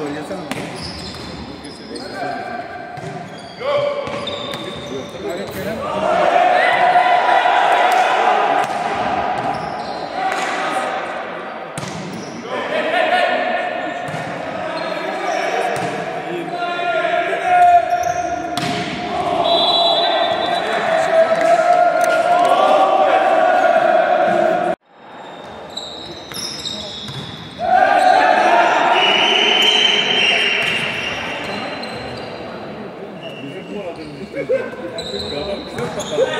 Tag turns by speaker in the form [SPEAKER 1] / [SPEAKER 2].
[SPEAKER 1] 걸렸었는데. 뭐 Thank you.